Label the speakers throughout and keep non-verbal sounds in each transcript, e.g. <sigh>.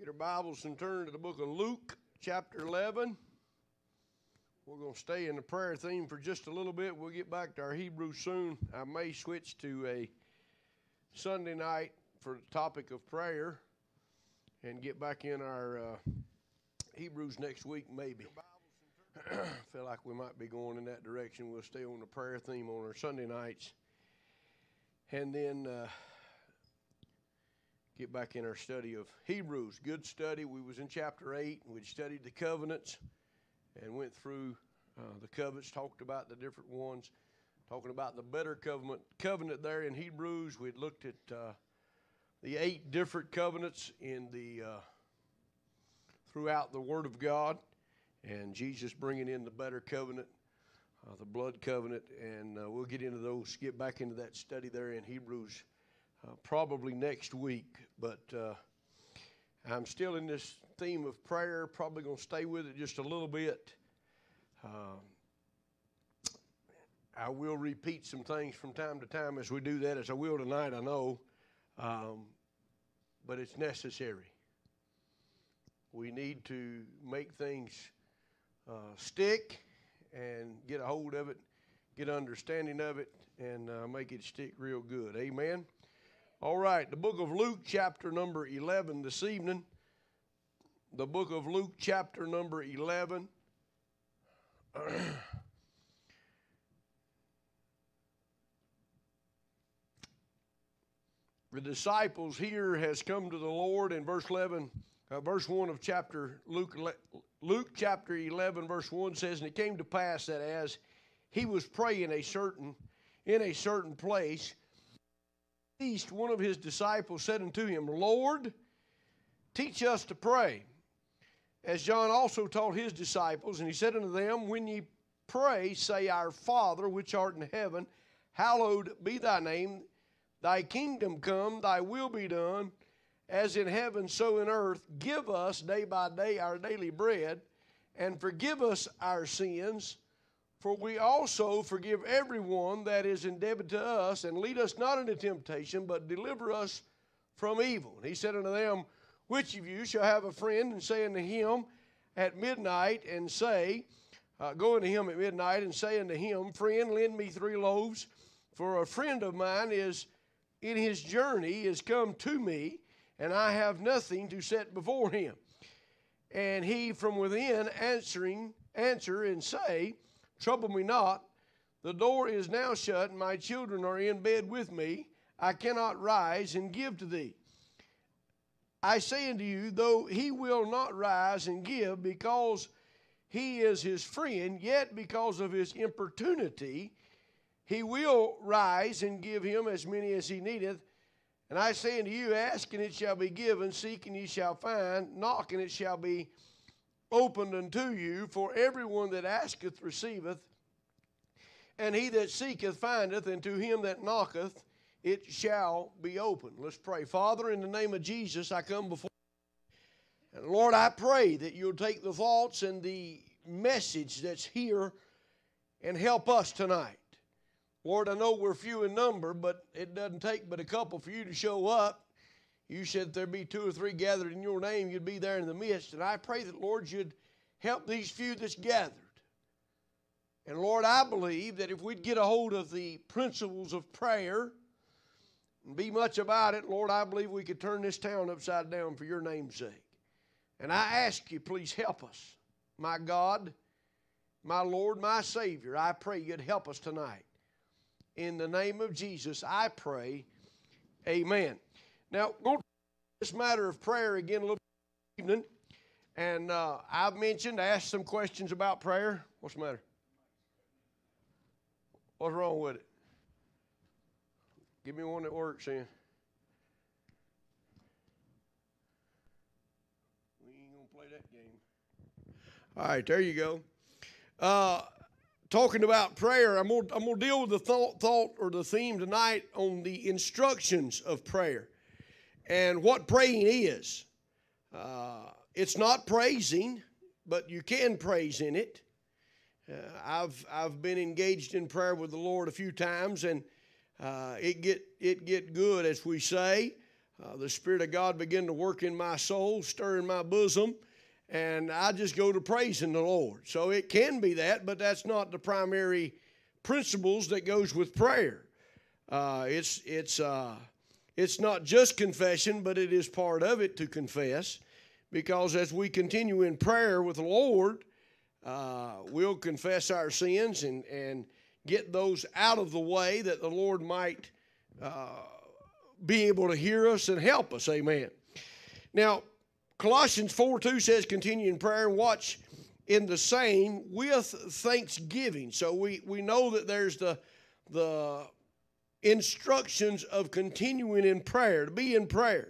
Speaker 1: Get our Bibles and turn to the book of Luke, chapter 11. We're going to stay in the prayer theme for just a little bit. We'll get back to our Hebrew soon. I may switch to a Sunday night for the topic of prayer and get back in our uh, Hebrews next week, maybe. <clears throat> feel like we might be going in that direction. We'll stay on the prayer theme on our Sunday nights. And then. Uh, get back in our study of Hebrews. Good study. We was in chapter 8 and we'd studied the covenants and went through uh, the covenants, talked about the different ones, talking about the better covenant covenant there in Hebrews. We'd looked at uh, the eight different covenants in the uh, throughout the Word of God, and Jesus bringing in the better covenant, uh, the blood covenant, and uh, we'll get into those. Get back into that study there in Hebrews uh, probably next week. But uh, I'm still in this theme of prayer, probably going to stay with it just a little bit. Um, I will repeat some things from time to time as we do that, as I will tonight, I know. Um, but it's necessary. We need to make things uh, stick and get a hold of it, get understanding of it, and uh, make it stick real good. Amen. All right, the book of Luke, chapter number 11, this evening. The book of Luke, chapter number 11. <clears throat> the disciples here has come to the Lord in verse 11, uh, verse 1 of chapter Luke, Luke chapter 11, verse 1 says, And it came to pass that as he was praying a certain, in a certain place, least one of his disciples said unto him, Lord, teach us to pray. As John also taught his disciples, and he said unto them, When ye pray, say, Our Father, which art in heaven, hallowed be thy name. Thy kingdom come, thy will be done, as in heaven, so in earth. Give us day by day our daily bread, and forgive us our sins for we also forgive everyone that is indebted to us, and lead us not into temptation, but deliver us from evil. And he said unto them, Which of you shall have a friend, and say unto him at midnight, and say, uh, Go unto him at midnight, and say unto him, Friend, lend me three loaves, for a friend of mine is in his journey, is come to me, and I have nothing to set before him. And he from within answering, answer and say, Trouble me not. The door is now shut, and my children are in bed with me. I cannot rise and give to thee. I say unto you, though he will not rise and give because he is his friend, yet because of his importunity, he will rise and give him as many as he needeth. And I say unto you, ask and it shall be given, seek and ye shall find, knock and it shall be opened unto you, for everyone that asketh receiveth, and he that seeketh findeth, and to him that knocketh it shall be opened. Let's pray. Father, in the name of Jesus, I come before and Lord, I pray that you'll take the thoughts and the message that's here and help us tonight. Lord, I know we're few in number, but it doesn't take but a couple for you to show up you said there'd be two or three gathered in your name, you'd be there in the midst. And I pray that, Lord, you'd help these few that's gathered. And Lord, I believe that if we'd get a hold of the principles of prayer and be much about it, Lord, I believe we could turn this town upside down for your name's sake. And I ask you, please help us. My God, my Lord, my Savior, I pray you'd help us tonight. In the name of Jesus, I pray. Amen. Now, go this matter of prayer again a little bit evening. And uh, I've mentioned, asked some questions about prayer. What's the matter? What's wrong with it? Give me one that works then. We ain't to play that game. All right, there you go. Uh, talking about prayer, I'm gonna, I'm gonna deal with the thought, thought or the theme tonight on the instructions of prayer and what praying is. Uh, it's not praising, but you can praise in it. Uh, I've I've been engaged in prayer with the Lord a few times, and uh, it get it get good as we say. uh, the Spirit of God began to work in my soul, stir in my bosom, and I just go to praising the Lord. So it can be that, but that's not the primary principles that goes with prayer. Uh, it's it's uh, it's not just confession, but it is part of it to confess, because as we continue in prayer with the Lord, uh, we'll confess our sins and and get those out of the way that the Lord might uh, be able to hear us and help us. Amen. Now, Colossians 4 2 says, continue in prayer and watch in the same with thanksgiving. So we, we know that there's the, the instructions of continuing in prayer, to be in prayer.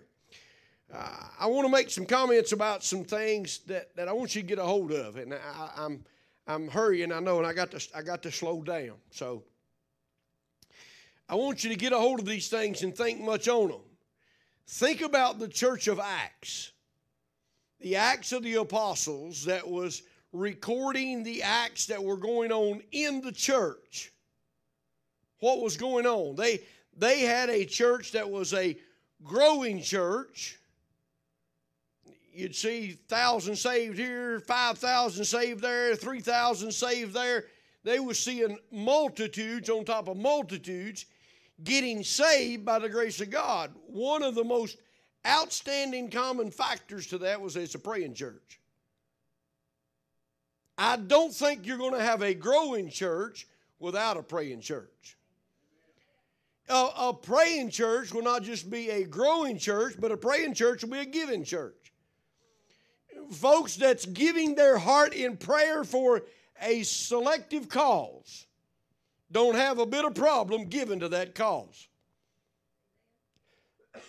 Speaker 1: Uh, I want to make some comments about some things that, that I want you to get a hold of. And I, I'm, I'm hurrying, I know, and I got to, I got to slow down. So I want you to get a hold of these things and think much on them. Think about the church of Acts, the Acts of the Apostles that was recording the acts that were going on in the church. What was going on? They, they had a church that was a growing church. You'd see 1,000 saved here, 5,000 saved there, 3,000 saved there. They were seeing multitudes on top of multitudes getting saved by the grace of God. One of the most outstanding common factors to that was it's a praying church. I don't think you're going to have a growing church without a praying church. A, a, praying church will not just be a growing church, but a praying church will be a giving church. Folks that's giving their heart in prayer for a selective cause don't have a bit of problem giving to that cause. <coughs>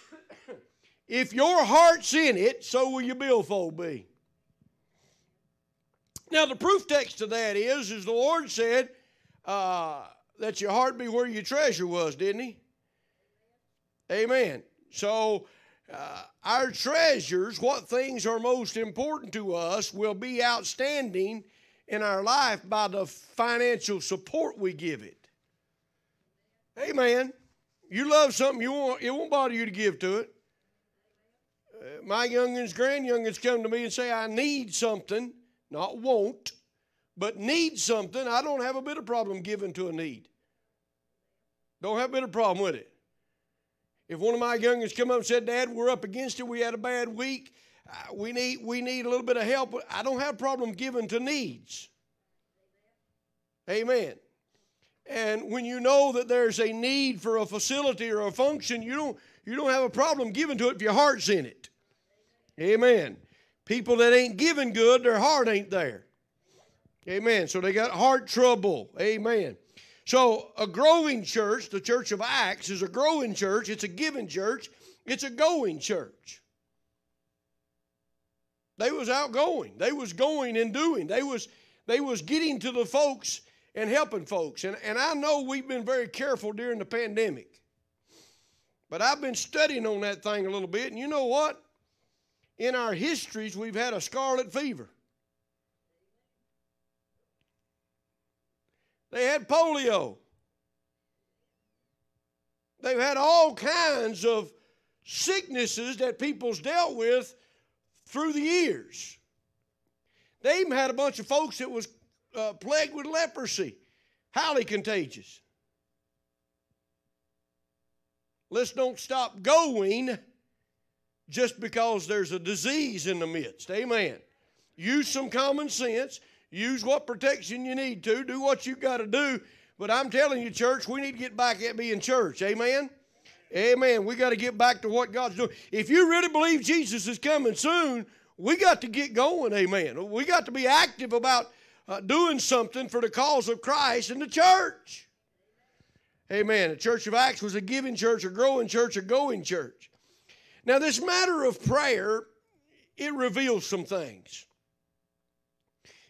Speaker 1: if your heart's in it, so will your billfold be. Now, the proof text to that is, is the Lord said uh, that your heart be where your treasure was, didn't He? Amen. So, uh, our treasures, what things are most important to us, will be outstanding in our life by the financial support we give it. Amen. You love something, you want, it won't bother you to give to it. Uh, my youngins, grand youngins come to me and say, I need something, not want, but need something. I don't have a bit of problem giving to a need. Don't have a bit of problem with it. If one of my youngins come up and said, Dad, we're up against it, we had a bad week, uh, we, need, we need a little bit of help, I don't have a problem giving to needs. Amen. And when you know that there's a need for a facility or a function, you don't, you don't have a problem giving to it if your heart's in it. Amen. People that ain't giving good, their heart ain't there. Amen. So they got heart trouble. Amen. So a growing church, the church of Acts, is a growing church. It's a giving church. It's a going church. They was outgoing. They was going and doing. They was they was getting to the folks and helping folks. And, and I know we've been very careful during the pandemic. But I've been studying on that thing a little bit, and you know what? In our histories, we've had a scarlet fever. They had polio. They've had all kinds of sicknesses that people's dealt with through the years. They even had a bunch of folks that was uh, plagued with leprosy, highly contagious. Let's don't stop going just because there's a disease in the midst. Amen. Use some common sense. Use what protection you need to. Do what you got to do. But I'm telling you, church, we need to get back at being church. Amen. Amen. We got to get back to what God's doing. If you really believe Jesus is coming soon, we got to get going. Amen. We got to be active about uh, doing something for the cause of Christ in the church. Amen. The Church of Acts was a giving church, a growing church, a going church. Now, this matter of prayer, it reveals some things.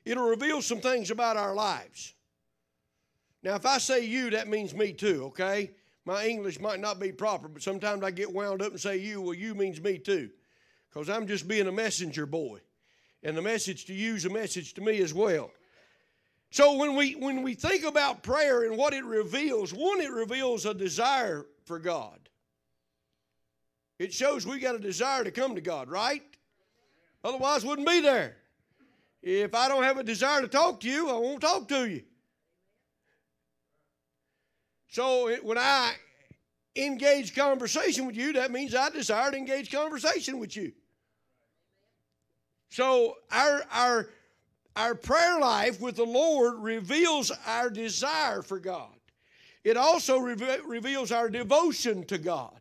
Speaker 1: It'll reveal some things about our lives. Now, if I say you, that means me too, okay? My English might not be proper, but sometimes I get wound up and say you. Well, you means me too, because I'm just being a messenger boy. And the message to you is a message to me as well. So when we when we think about prayer and what it reveals, one, it reveals a desire for God. It shows we got a desire to come to God, right? Otherwise, wouldn't be there. If I don't have a desire to talk to you, I won't talk to you. So when I engage conversation with you, that means I desire to engage conversation with you. So our our our prayer life with the Lord reveals our desire for God. It also re- reveals our devotion to God.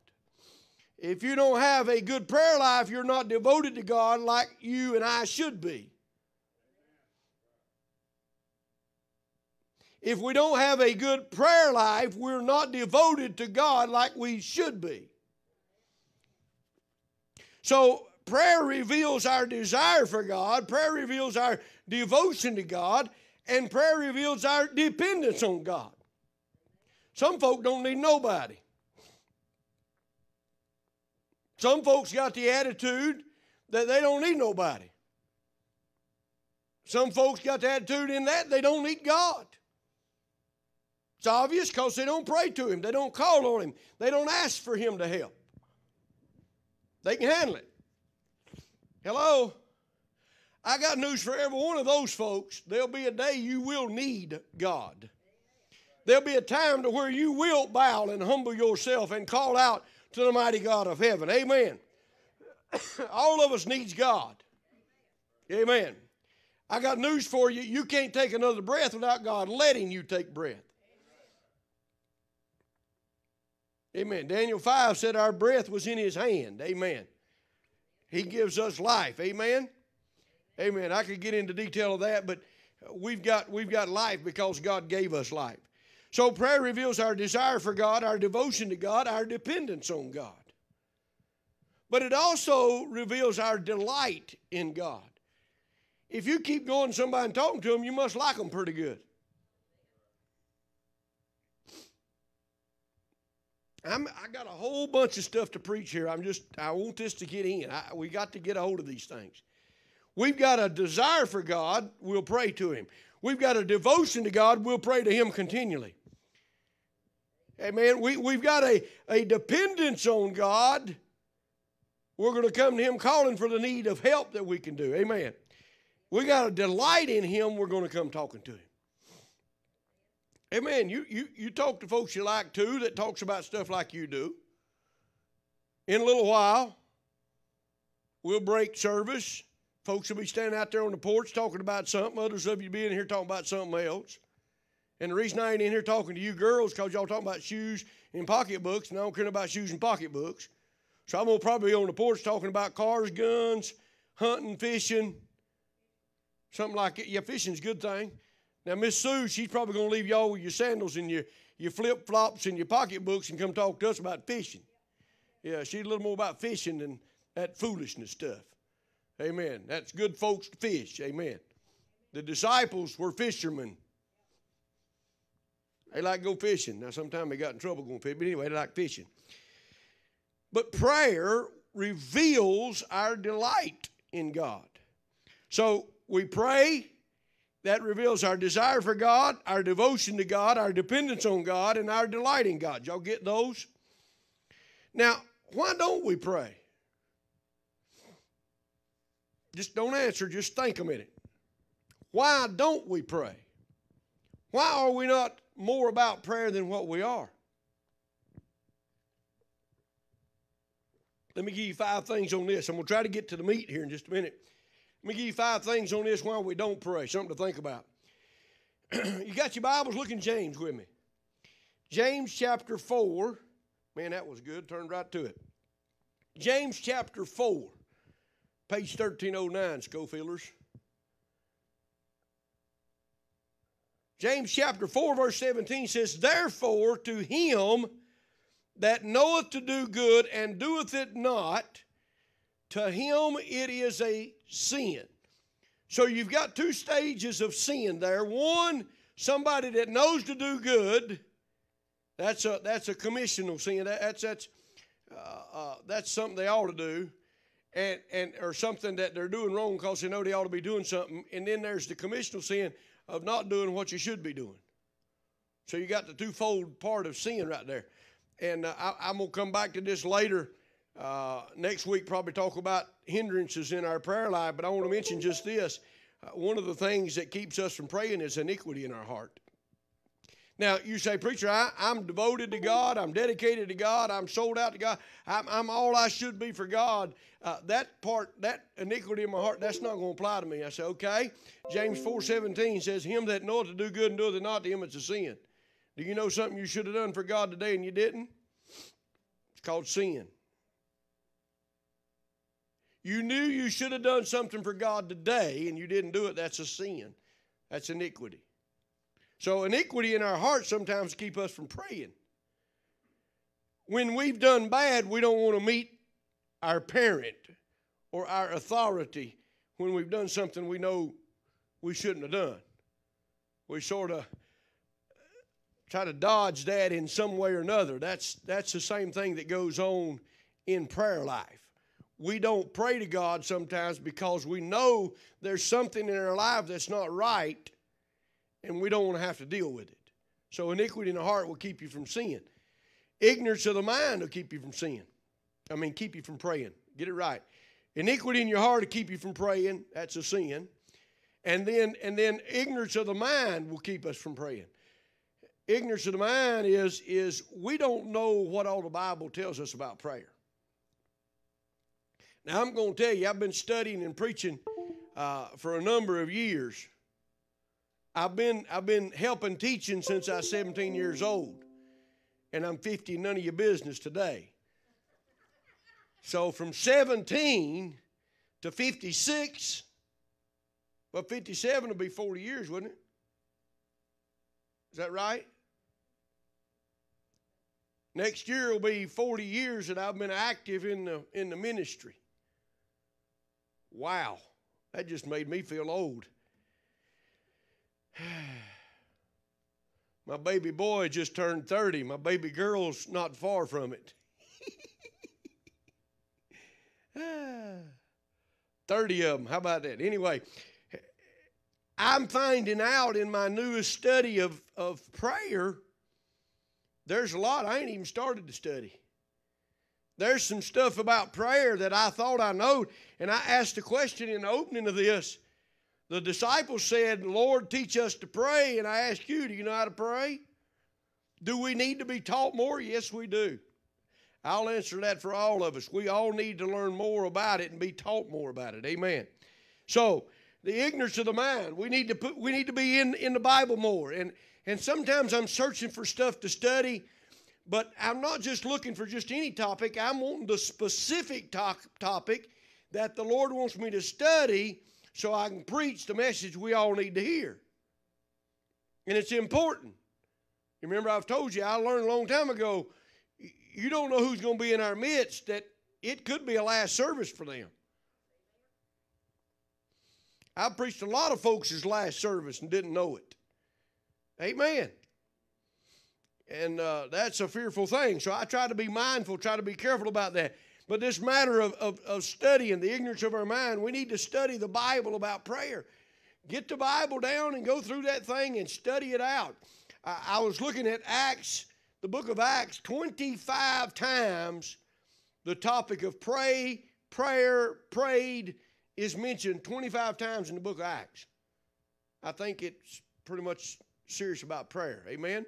Speaker 1: If you don't have a good prayer life, you're not devoted to God like you and I should be. If we don't have a good prayer life, we're not devoted to God like we should be. So, prayer reveals our desire for God, prayer reveals our devotion to God, and prayer reveals our dependence on God. Some folk don't need nobody. Some folks got the attitude that they don't need nobody. Some folks got the attitude in that they don't need God. It's obvious because they don't pray to Him, they don't call on Him, they don't ask for Him to help. They can handle it. Hello? I got news for every one of those folks. There'll be a day you will need God. There'll be a time to where you will bow and humble yourself and call out to the mighty God of heaven. Amen. <coughs> All of us needs God. Amen. I got news for you. You can't take another breath without God letting you take breath. Amen. Daniel 5 said our breath was in his hand. Amen. He gives us life. Amen. Amen. I could get into detail of that, but we've got we've got life because God gave us life. So prayer reveals our desire for God, our devotion to God, our dependence on God. But it also reveals our delight in God. If you keep going to somebody and talking to them, you must like them pretty good. I'm, I got a whole bunch of stuff to preach here. I'm just, I want this to get in. I, we got to get a hold of these things. We've got a desire for God, we'll pray to Him. We've got a devotion to God, we'll pray to Him continually. Amen. We, we've got a, a dependence on God. We're going to come to Him calling for the need of help that we can do. Amen. We got a delight in Him, we're going to come talking to Him. Amen. You, you, you talk to folks you like too that talks about stuff like you do. In a little while, we'll break service. Folks will be standing out there on the porch talking about something. Others of you be in here talking about something else. And the reason I ain't in here talking to you girls because y'all talking about shoes and pocketbooks, and I don't care about shoes and pocketbooks. So I'm gonna probably be on the porch talking about cars, guns, hunting, fishing, something like it. Yeah, fishing's a good thing. Now, Miss Sue, she's probably going to leave y'all with your sandals and your, your flip flops and your pocketbooks and come talk to us about fishing. Yeah, she's a little more about fishing than that foolishness stuff. Amen. That's good folks to fish. Amen. The disciples were fishermen. They like to go fishing. Now, sometimes they got in trouble going fishing, but anyway, they like fishing. But prayer reveals our delight in God. So we pray, that reveals our desire for God, our devotion to God, our dependence on God, and our delight in God. Y'all get those? Now, why don't we pray? Just don't answer, just think a minute. Why don't we pray? Why are we not more about prayer than what we are? Let me give you five things on this. I'm going to try to get to the meat here in just a minute. Let me give you five things on this why we don't pray, something to think about. <clears throat> you got your Bibles? Look in James with me. James chapter 4. Man, that was good. Turned right to it. James chapter 4, page 1309, Scofielders. James chapter 4, verse 17 says, Therefore, to him that knoweth to do good and doeth it not, to him it is a sin. So you've got two stages of sin there. One, somebody that knows to do good. That's a that's a commissional sin. That's that's uh, uh, that's something they ought to do, and and or something that they're doing wrong because they know they ought to be doing something. And then there's the commissional sin of not doing what you should be doing. So you got the twofold part of sin right there. And uh, I, am gonna come back to this later Uh, next week, probably talk about hindrances in our prayer life, but I want to mention just this. Uh, one of the things that keeps us from praying is iniquity in our heart. Now, you say, Preacher, I, am devoted to God. I'm dedicated to God. I'm sold out to God. I'm, I'm all I should be for God. Uh, that part, that iniquity in my heart, that's not going to apply to me. I say, okay. James 4 17 says, Him that knoweth to do good and doeth it not, to him it's a sin. Do you know something you should have done for God today and you didn't? It's called sin. You knew you should have done something for God today and you didn't do it. That's a sin. That's iniquity. So, iniquity in our hearts sometimes keep us from praying. When we've done bad, we don't want to meet our parent or our authority when we've done something we know we shouldn't have done. We sort of try to dodge that in some way or another. That's, that's the same thing that goes on in prayer life. We don't pray to God sometimes because we know there's something in our life that's not right and we don't want to have to deal with it. So iniquity in the heart will keep you from sin. Ignorance of the mind will keep you from sin. I mean, keep you from praying. Get it right. Iniquity in your heart will keep you from praying. That's a sin. And then, and then ignorance of the mind will keep us from praying. Ignorance of the mind is, is we don't know what all the Bible tells us about prayer. Now, I'm going to tell you, I've been studying and preaching uh, for a number of years. I've been, I've been helping teaching since I was 17 years old, and I'm 50, none of your business today. So from 17 to 56, well, 57 will be 40 years, wouldn't it? Is that right? Next year will be 40 years that I've been active in the, in the ministry. Wow, that just made me feel old. <sighs> My baby boy just turned 30. My baby girl's not far from it. <sighs> 30 of them. How about that? Anyway, I'm finding out in my newest study of, of prayer, there's a lot I ain't even started to study. There's some stuff about prayer that I thought I know, and I asked a question in the opening of this the disciples said, Lord, teach us to pray. And I ask you, do you know how to pray? Do we need to be taught more? Yes, we do. I'll answer that for all of us. We all need to learn more about it and be taught more about it. Amen. So, the ignorance of the mind, we need to put we need to be in, in the Bible more. And and sometimes I'm searching for stuff to study, but I'm not just looking for just any topic. I'm wanting the specific to- topic that the Lord wants me to study so I can preach the message we all need to hear. And it's important. You remember, I've told you, I learned a long time ago, you don't know who's going to be in our midst, that it could be a last service for them. I preached a lot of folks' last service and didn't know it. Amen. And uh, that's a fearful thing. So I try to be mindful, try to be careful about that. But this matter of, of, of studying the ignorance of our mind, we need to study the Bible about prayer. Get the Bible down and go through that thing and study it out. I, I was looking at Acts, the book of Acts, 25 times the topic of pray, prayer, prayed is mentioned 25 times in the book of Acts. I think it's pretty much serious about prayer. Amen.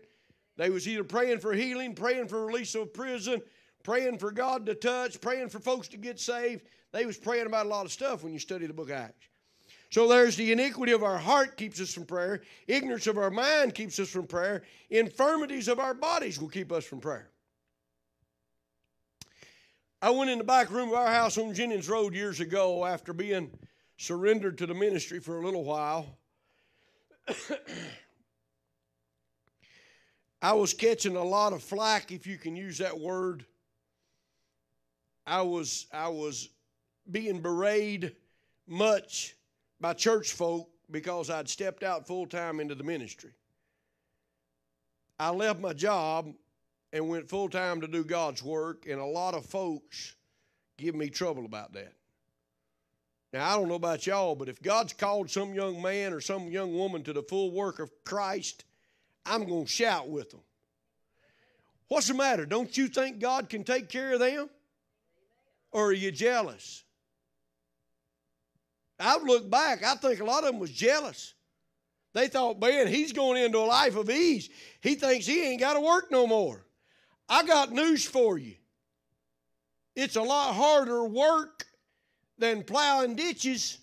Speaker 1: They was either praying for healing, praying for release of prison, praying for God to touch, praying for folks to get saved. They was praying about a lot of stuff when you study the book of Acts. So there's the iniquity of our heart keeps us from prayer. Ignorance of our mind keeps us from prayer. Infirmities of our bodies will keep us from prayer. I went in the back room of our house on Jennings Road years ago after being surrendered to the ministry for a little while. <coughs> I was catching a lot of flack, if you can use that word, I was I was being berated much by church folk because I'd stepped out full time into the ministry. I left my job and went full time to do God's work, and a lot of folks give me trouble about that. Now, I don't know about y'all, but if God's called some young man or some young woman to the full work of Christ, I'm going to shout with them. What's the matter? Don't you think God can take care of them? or are you jealous? I've looked back, I think a lot of them was jealous. They thought, man, he's going into a life of ease. He thinks he ain't got to work no more. I got news for you. It's a lot harder work than plowing ditches.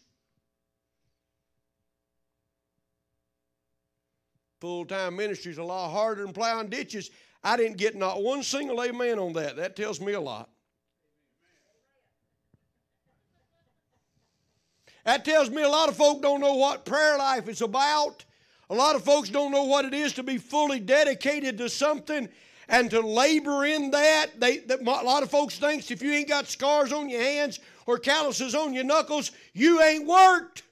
Speaker 1: Full time ministry is a lot harder than plowing ditches. I didn't get not one single amen on that. That tells me a lot. That tells me a lot of folk don't know what prayer life is about. A lot of folks don't know what it is to be fully dedicated to something and to labor in that. They, a lot of folks thinks if you ain't got scars on your hands or calluses on your knuckles, you ain't worked.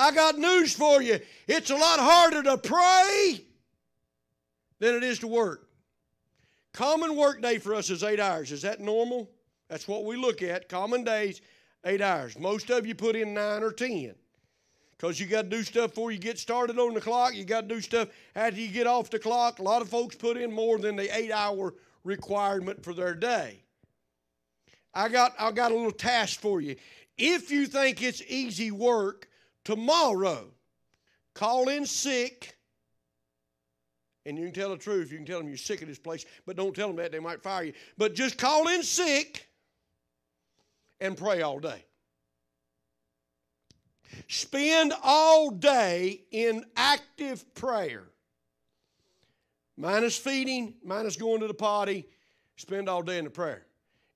Speaker 1: I got news for you. It's a lot harder to pray than it is to work. Common work day for us is eight hours. Is that normal? That's what we look at. Common days, eight hours. Most of you put in nine or ten. Because you got to do stuff before you get started on the clock. You got to do stuff after you get off the clock. A lot of folks put in more than the eight hour requirement for their day. I got, I got a little task for you. If you think it's easy work, tomorrow, call in sick. And you can tell the truth. You can tell them you're sick of this place, but don't tell them that. They might fire you. But just call in sick and pray all day. Spend all day in active prayer. Minus feeding, minus going to the potty, spend all day in the prayer.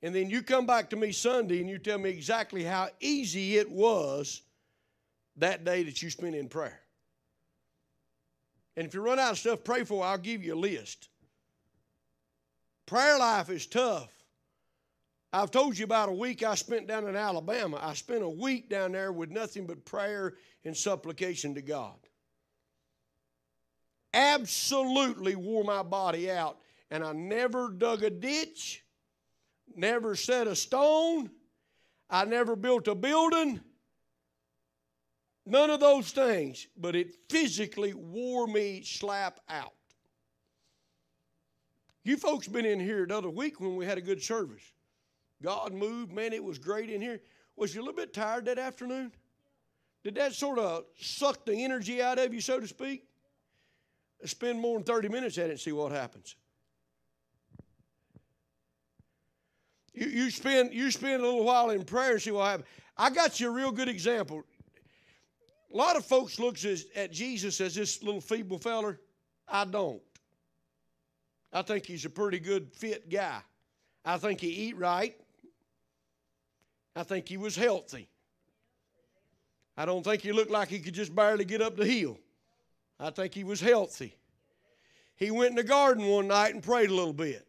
Speaker 1: And then you come back to me Sunday and you tell me exactly how easy it was that day that you spent in prayer. And if you run out of stuff pray for, I'll give you a list. Prayer life is tough. I've told you about a week I spent down in Alabama. I spent a week down there with nothing but prayer and supplication to God. Absolutely wore my body out. And I never dug a ditch, never set a stone, I never built a building. None of those things, but it physically wore me slap out. You folks been in here the other week when we had a good service. God moved. Man, it was great in here. Was you a little bit tired that afternoon? Did that sort of suck the energy out of you, so to speak? Spend more than 30 minutes at it and see what happens. You, you, spend, you spend a little while in prayer and see what happens. I got you a real good example. A lot of folks looks at Jesus as this little feeble feller. I don't. I think he's a pretty good fit guy. I think he eat right. I think he was healthy. I don't think he looked like he could just barely get up the hill. I think he was healthy. He went in the garden one night and prayed a little bit.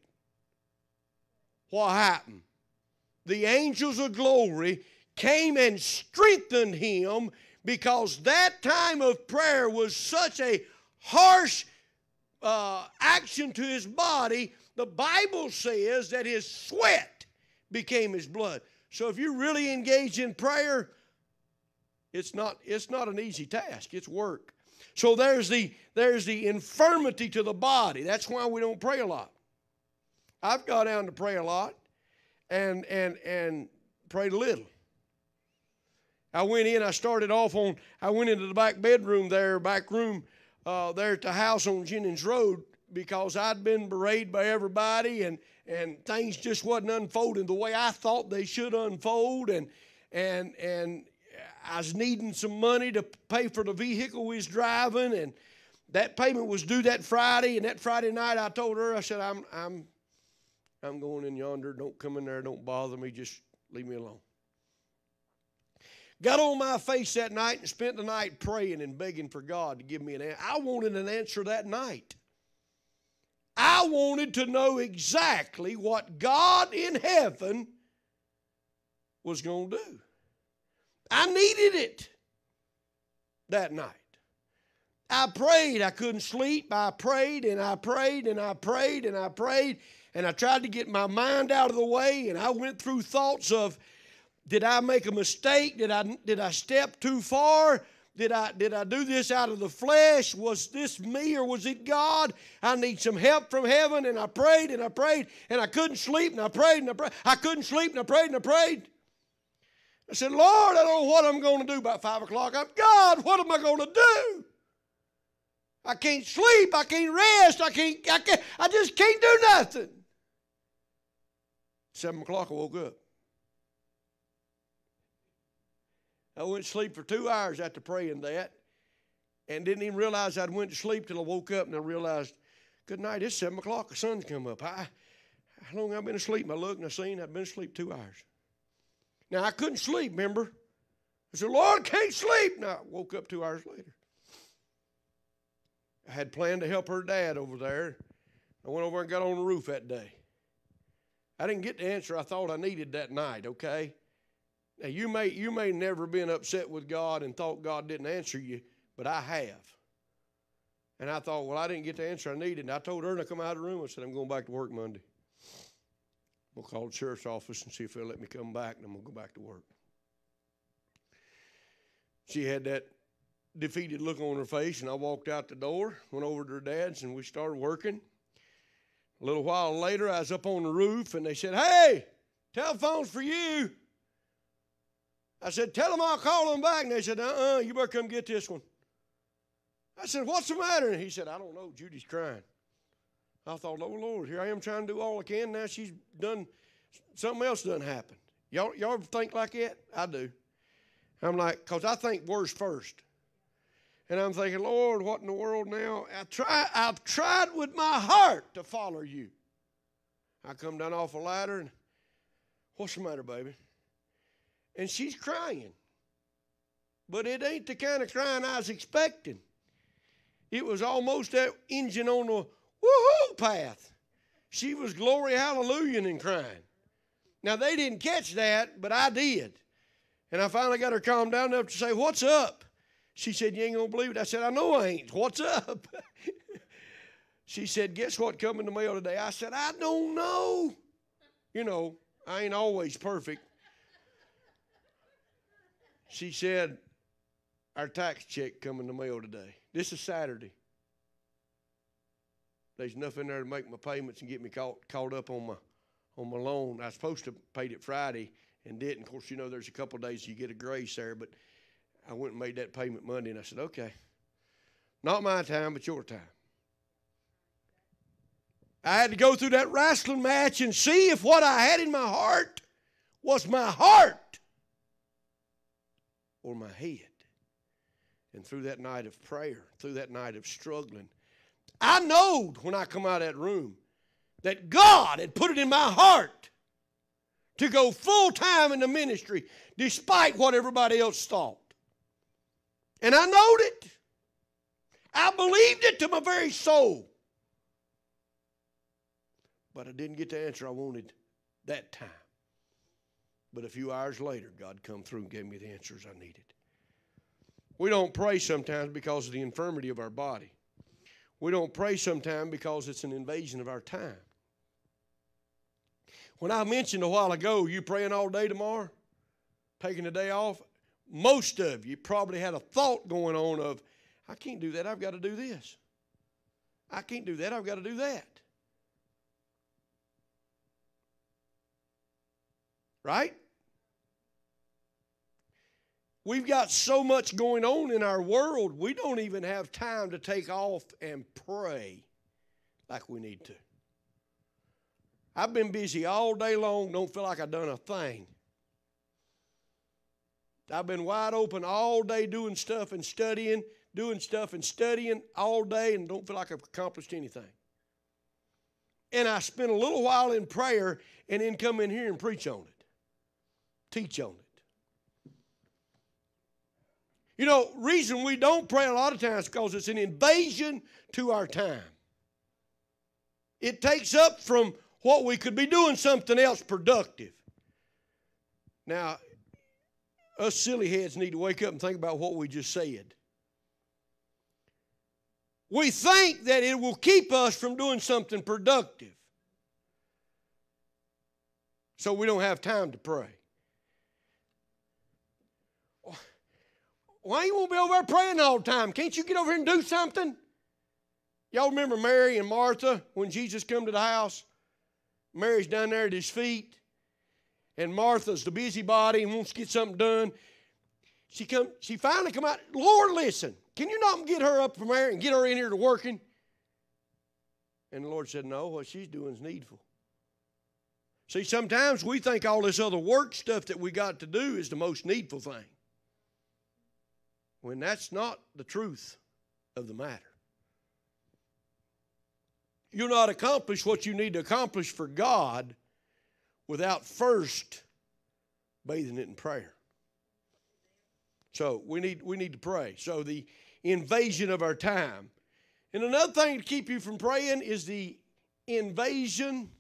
Speaker 1: What happened? The angels of glory came and strengthened him because that time of prayer was such a harsh uh, action to his body. The Bible says that his sweat became his blood. So if you really engage in prayer, it's not, it's not an easy task, it's work. So there's the, there's the infirmity to the body. That's why we don't pray a lot. I've gone down to pray a lot and, and, and prayed a little. I went in, I started off on, I went into the back bedroom there, back room uh, there at the house on Jennings Road because I'd been berated by everybody and and things just wasn't unfolding the way I thought they should unfold and and and I was needing some money to pay for the vehicle we was driving and that payment was due that Friday and that Friday night I told her I said I'm I'm I'm going in yonder. Don't come in there. Don't bother me. Just leave me alone Got on my face that night and spent the night praying and begging for God to give me an answer. I wanted an answer that night. I wanted to know exactly what God in heaven was going to do. I needed it that night. I prayed. I couldn't sleep. I prayed and I prayed and I prayed and I prayed and I tried to get my mind out of the way and I went through thoughts of did I make a mistake? Did I, did I step too far? did I, did I do this out of the flesh? Was this me or was it God? I need some help from heaven. And I prayed and I prayed and I couldn't sleep and I prayed and I prayed. I couldn't sleep and I prayed and I prayed. I said, Lord, I don't know what I'm going to do about 5 o'clock. I'm, God, what am I going to do? I can't sleep. I can't rest. I can't, I can't, I just can't do nothing. 7 o'clock, I woke up. I went to sleep for two hours after praying that and didn't even realize I'd went to sleep till I woke up and I realized, good night, it's 7 o'clock, the sun's come up. I, how long have I been asleep? I looked and I seen I'd been asleep two hours. Now, I couldn't sleep, remember? I said, Lord, I can't sleep. Now, I woke up two hours later. I had planned to help her dad over there. I went over and got on the roof that day. I didn't get the answer I thought I needed that night, okay? Now you may you may never been upset with God and thought God didn't answer you, but I have. And I thought, well, I didn't get the answer I needed. And I told her to come out of the room. I said, I'm going back to work Monday. I'm to call the sheriff's office and see if they'll let me come back, and I'm going to go back to work. She had that defeated look on her face, and I walked out the door, went over to her dad's, and we started working. A little while later, I was up on the roof, and they said, Hey, telephone's for you. I said, Tell them I'll call them back. And they said, Uh uh you better come get this one. I said, What's the matter? And he said, I don't know. Judy's crying. I thought, Oh Lord, here I am trying to do all I can. Now she's done, something else done happened. Y'all, y'all ever think like that? I do. I'm like, because I think worse first. And I'm thinking, Lord, what in the world now? I try, I've tried with my heart to follow you. I come down off a ladder and, what's the matter, baby? And she's crying. But it ain't the kind of crying I was expecting. It was almost that engine on the woohoo path. She was glory hallelujah and crying. Now they didn't catch that, but I did. And I finally got her calmed down enough to say, What's up? She said, You ain't gonna believe it. I said, I know I ain't. What's up? <laughs> she said, Guess what come in the mail today? I said, I don't know. You know, I ain't always perfect. She said, Our tax check come in the mail today. This is Saturday. There's nothing there to make my payments and get me caught, caught up on my on my loan. I was supposed to pay it Friday and didn't. Of course, you know there's a couple days you get a grace there, but I went and made that payment Monday, and I said, okay, not my time, but your time. I had to go through that wrestling match and see if what I had in my heart was my heart or my head. And through that night of prayer, through that night of struggling, I knowed when I come out of that room that God had put it in my heart to go full time in the ministry despite what everybody else thought. And I knowed it. I believed it to my very soul. But I didn't get the answer I wanted that time. But a few hours later, God come through and gave me the answers I needed. We don't pray sometimes because of the infirmity of our body. We don't pray sometimes because it's an invasion of our time. When I mentioned a while ago, you praying all day tomorrow, taking a day off, most of you probably had a thought going on of, I can't do that, I've got to do this. I can't do that, I've got to do that. Right? We've got so much going on in our world, we don't even have time to take off and pray like we need to. I've been busy all day long, don't feel like I've done a thing. I've been wide open all day doing stuff and studying, doing stuff and studying all day and don't feel like I've accomplished anything. And I spend a little while in prayer and then come in here and preach on it, teach on it. You know, reason we don't pray a lot of times because it's an invasion to our time. It takes up from what we could be doing something else productive. Now, us silly heads need to wake up and think about what we just said. We think that it will keep us from doing something productive. So we don't have time to pray. Why you won't be over there praying all the time? Can't you get over here and do something? Y'all remember Mary and Martha when Jesus come to the house? Mary's down there at his feet, and Martha's the busybody and wants to get something done. She come, she finally come out. Lord, listen, can you not get her up from there and get her in here to working? And the Lord said, No, what she's doing is needful. See, sometimes we think all this other work stuff that we got to do is the most needful thing. When that's not the truth of the matter. You'll not accomplish what you need to accomplish for God without first bathing it in prayer. So we need we need to pray. So the invasion of our time. And another thing to keep you from praying is the invasion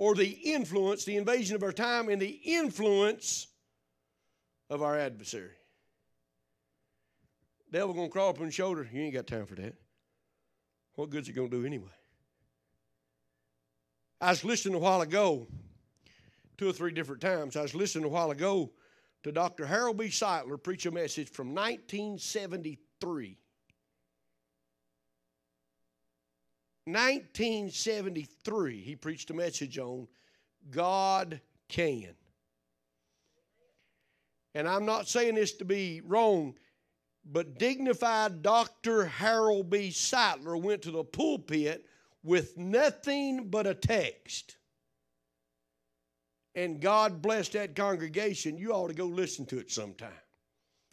Speaker 1: or the influence, the invasion of our time and the influence of our adversary. Devil gonna crawl up on your shoulder. You ain't got time for that. What good's it gonna do anyway? I was listening a while ago, two or three different times. I was listening a while ago to Dr. Harold B. Sightler preach a message from 1973. 1973, he preached a message on God can. And I'm not saying this to be wrong, but dignified Dr. Harold B. Sightler went to the pulpit with nothing but a text. And God blessed that congregation. You ought to go listen to it sometime.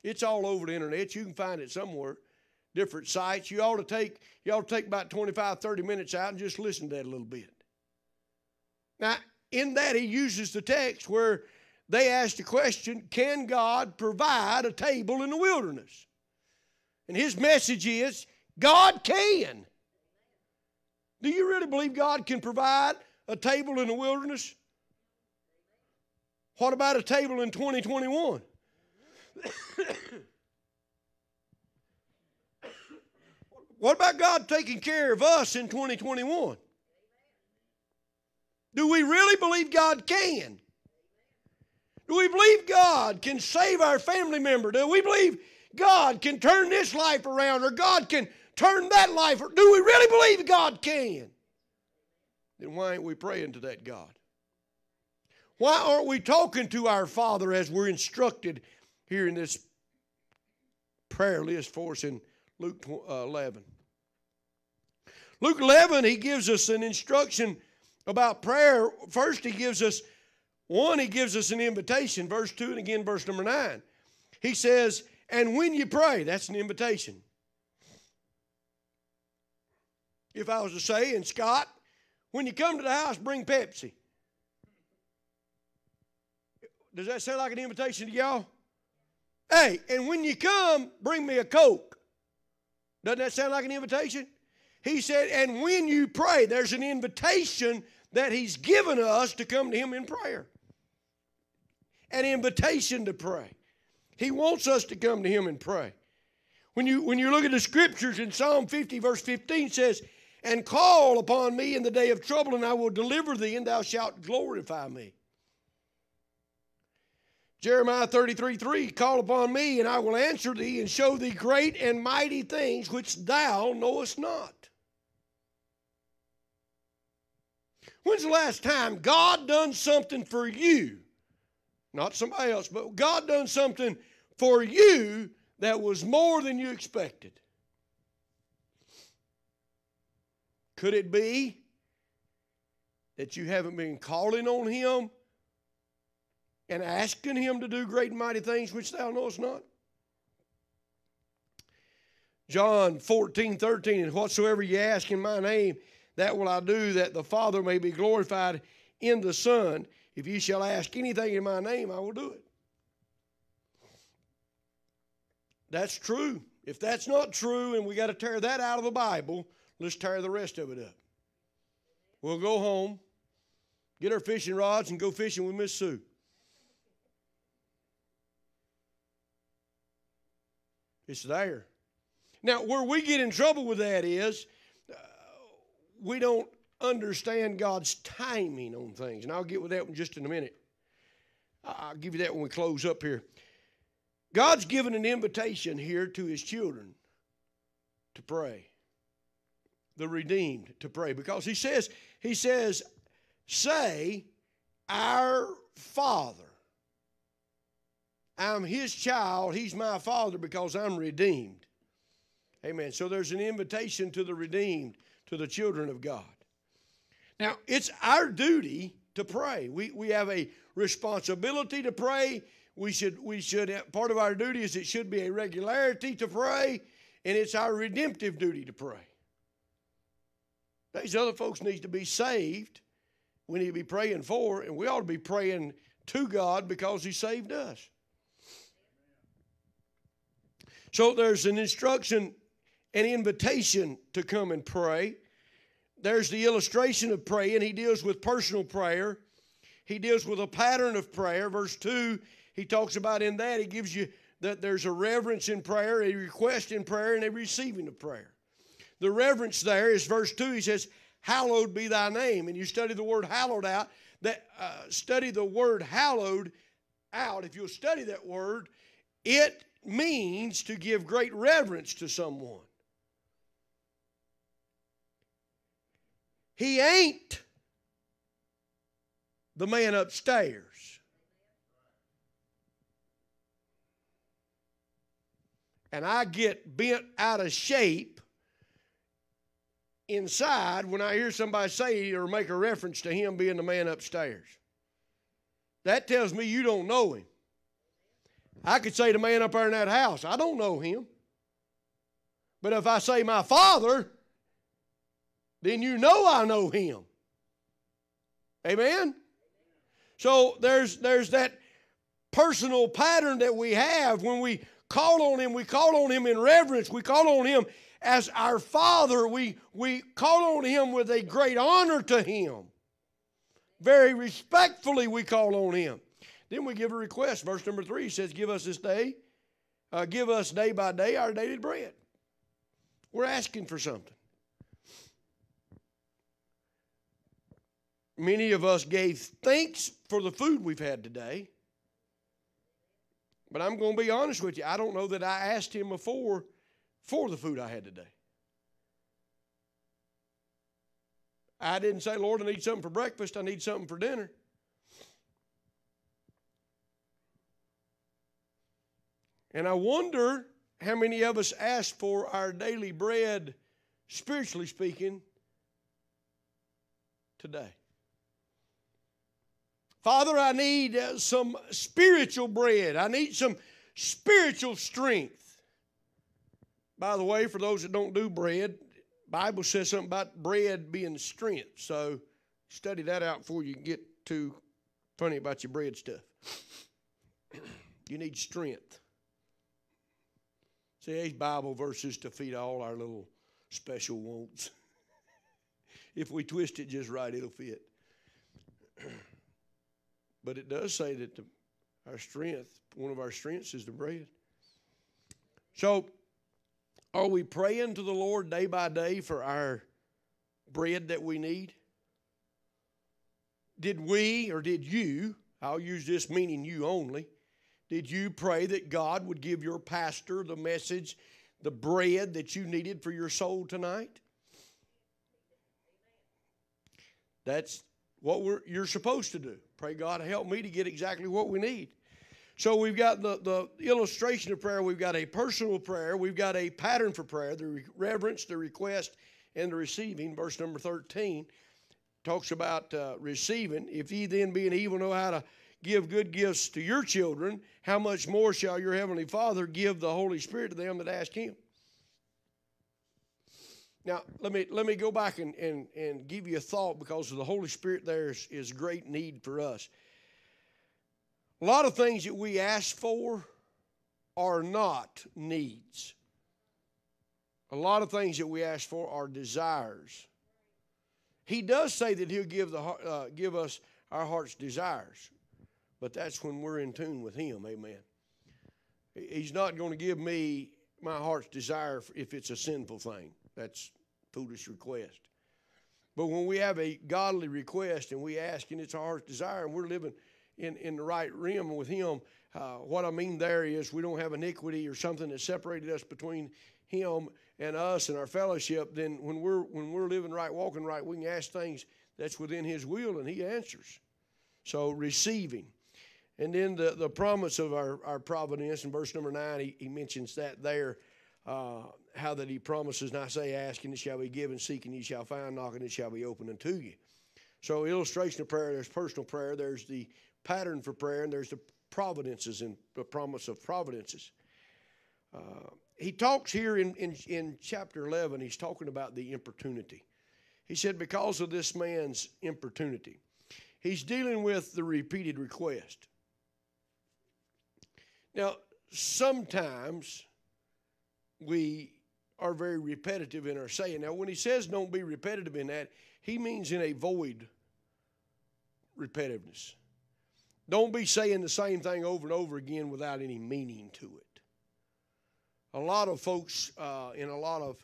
Speaker 1: It's all over the internet. You can find it somewhere different sites. You ought to take you ought to take about 25, 30 minutes out and just listen to that a little bit. Now, in that he uses the text where they asked the question, can God provide a table in the wilderness? And his message is, God can. Do you really believe God can provide a table in the wilderness? What about a table in 2021? <coughs> What about God taking care of us in 2021? Do we really believe God can? Do we believe God can save our family member? Do we believe God can turn this life around or God can turn that life? Do we really believe God can? Then why ain't we praying to that God? Why aren't we talking to our Father as we're instructed here in this prayer list for us in Luke uh, 11. Luke 11, he gives us an instruction about prayer. First, he gives us one, he gives us an invitation, verse 2, and again, verse number 9. He says, And when you pray, that's an invitation. If I was to say, and Scott, when you come to the house, bring Pepsi. Does that sound like an invitation to y'all? Hey, and when you come, bring me a Coke. Doesn't that sound like an invitation? He said, and when you pray, there's an invitation that He's given us to come to Him in prayer. An invitation to pray. He wants us to come to Him and pray. When you, when you look at the scriptures in Psalm 50, verse 15 says, And call upon me in the day of trouble, and I will deliver thee, and thou shalt glorify me. Jeremiah 33 3 Call upon me, and I will answer thee, and show thee great and mighty things which thou knowest not. When's the last time God done something for you? Not somebody else, but God done something for you that was more than you expected. Could it be that you haven't been calling on Him and asking him to do great and mighty things which thou knowest not? John 14, 13, and whatsoever ye ask in my name, that will I do, that the Father may be glorified in the Son. If ye shall ask anything in my name, I will do it. That's true. If that's not true and we got to tear that out of the Bible, let's tear the rest of it up. We'll go home, get our fishing rods, and go fishing with Miss Sue. It's there. Now, where we get in trouble with that is uh, we don't understand God's timing on things. And I'll get with that one just in a minute. I'll give you that when we close up here. God's given an invitation here to his children to pray. The redeemed to pray. Because he says, he says, say, our Father. I'm his child, he's my father because I'm redeemed. Amen. So there's an invitation to the redeemed, to the children of God. Now, it's our duty to pray. We, we have a responsibility to pray. We should, we should, part of our duty is it should be a regularity to pray, and it's our redemptive duty to pray. These other folks need to be saved. We need to be praying for, and we ought to be praying to God because He saved us. So there's an instruction, an invitation to come and pray. There's the illustration of praying. He deals with personal prayer. He deals with a pattern of prayer. Verse 2, he talks about in that, he gives you that there's a reverence in prayer, a request in prayer, and a receiving of prayer. The reverence there is verse 2. He says, Hallowed be thy name. And you study the word hallowed out. That uh, study the word hallowed out. If you'll study that word, it means to give great reverence to someone. He ain't the man upstairs. And I get bent out of shape inside when I hear somebody say or make a reference to him being the man upstairs. That tells me you don't know him. I could say the man up there in that house, I don't know him. But if I say my father, then you know I know him. Amen? So there's there's that personal pattern that we have when we call on him, we call on him in reverence, we call on him as our father, we we call on him with a great honor to him. Very respectfully we call on him. Then we give a request. Verse number three says, Give us this day, uh, give us day by day our daily bread. We're asking for something. Many of us gave thanks for the food we've had today. But I'm going to be honest with you. I don't know that I asked him before for the food I had today. I didn't say, Lord, I need something for breakfast, I need something for dinner. And I wonder how many of us ask for our daily bread, spiritually speaking, today. Father, I need uh, some spiritual bread. I need some spiritual strength. By the way, for those that don't do bread, Bible says something about bread being strength. So study that out before you get too funny about your bread stuff. you need strength. See, these Bible verses to feed all our little special wants. <laughs> if we twist it just right, it'll fit. <clears throat> but it does say that the, our strength, one of our strengths is the bread. So, are we praying to the Lord day by day for our bread that we need? Did we or did you, I'll use this meaning you only, did you pray that God would give your pastor the message, the bread that you needed for your soul tonight? That's what we're, you're supposed to do. Pray God help me to get exactly what we need. So we've got the, the illustration of prayer. We've got a personal prayer. We've got a pattern for prayer, the reverence, the request, and the receiving. Verse number 13 talks about uh, receiving. If ye then being evil know how to give good gifts to your children, how much more shall your heavenly Father give the Holy Spirit to them that ask him? Now, let me let me go back and, and, and give you a thought because the Holy Spirit there is, is great need for us. A lot of things that we ask for are not needs. A lot of things that we ask for are desires. He does say that He'll give, the, uh, give us our heart's desires. But that's when we're in tune with Him. Amen. He's not going to give me my heart's desire if it's a sinful thing. That's foolish request. But when we have a godly request and we ask and it's our heart's desire and we're living in, in the right realm with Him. Uh, what I mean there is we don't have iniquity or something that separated us between Him and us and our fellowship. Then when we're when we're living right, walking right, we can ask things that's within His will, and He answers. So receiving. And then the, the promise of our, our providence in verse number nine, he, he mentions that there, uh, how that he promises, and I say, asking it shall be given, seeking ye shall find, knocking it shall be opened unto you. So illustration of prayer, there's personal prayer, there's the pattern for prayer, and there's the providences and the promise of providences. Uh, he talks here in, in, in chapter 11, he's talking about the importunity. He said, because of this man's importunity, he's dealing with the repeated request. Now, sometimes we are very repetitive in our saying. Now, when he says don't be repetitive in that, he means in a void repetitiveness. Don't be saying the same thing over and over again without any meaning to it. A lot of folks uh, in a lot of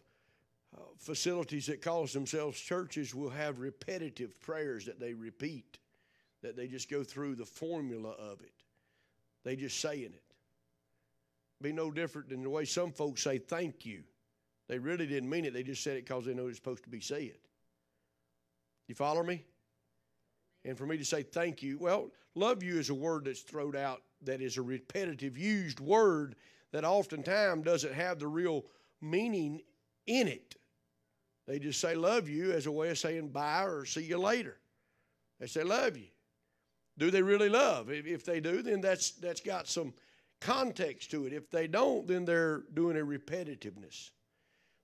Speaker 1: uh, facilities that call themselves churches will have repetitive prayers that they repeat, that they just go through the formula of it. They just saying it be no different than the way some folks say thank you. They really didn't mean it. They just said it because they know it's supposed to be said. You follow me? And for me to say thank you, well, love you is a word that's thrown out that is a repetitive used word that oftentimes doesn't have the real meaning in it. They just say love you as a way of saying bye or see you later. They say love you. Do they really love? If they do, then that's that's got some context to it. If they don't, then they're doing a repetitiveness.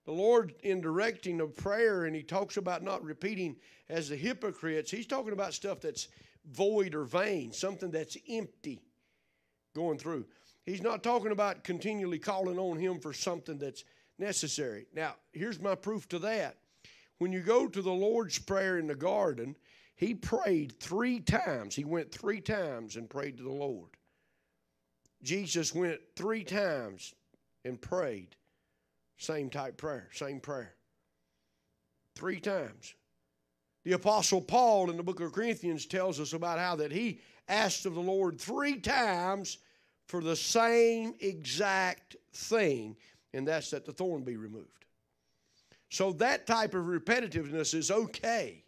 Speaker 1: The Lord, in directing a prayer, and He talks about not repeating as the hypocrites, He's talking about stuff that's void or vain, something that's empty going through. He's not talking about continually calling on Him for something that's necessary. Now, here's my proof to that. When you go to the Lord's Prayer in the garden, He prayed three times. He went three times and prayed to the Lord. Jesus went three times and prayed. Same type prayer, same prayer. Three times. The Apostle Paul in the book of Corinthians tells us about how that he asked of the Lord three times for the same exact thing, and that's that the thorn be removed. So that type of repetitiveness is okay.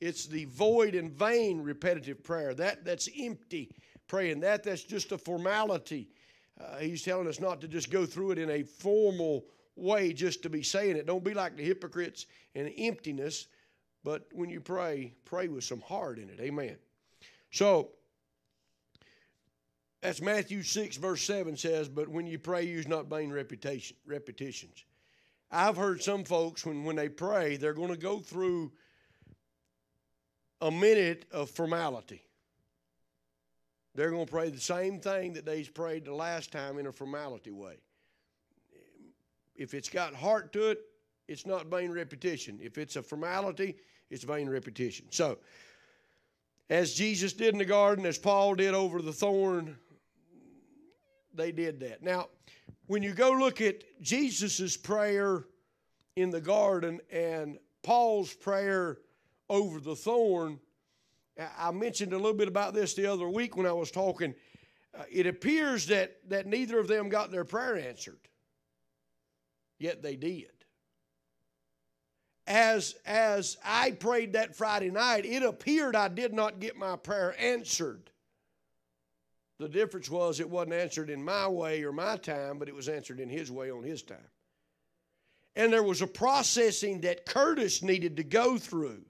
Speaker 1: It's the void and vain repetitive prayer. That that's empty praying that. That's just a formality. Uh, he's telling us not to just go through it in a formal way just to be saying it. Don't be like the hypocrites and emptiness, but when you pray, pray with some heart in it. Amen. So, that's Matthew 6, verse 7 says, But when you pray, use not vain reputation, repetitions. I've heard some folks, when, when they pray, they're going to go through a minute of formality. They're going to pray the same thing that they prayed the last time in a formality way. If it's got heart to it, it's not vain repetition. If it's a formality, it's vain repetition. So, as Jesus did in the garden, as Paul did over the thorn, they did that. Now, when you go look at Jesus' prayer in the garden and Paul's prayer over the thorn, I mentioned a little bit about this the other week when I was talking. Uh, it appears that, that neither of them got their prayer answered, yet they did. As, as I prayed that Friday night, it appeared I did not get my prayer answered. The difference was it wasn't answered in my way or my time, but it was answered in his way on his time. And there was a processing that Curtis needed to go through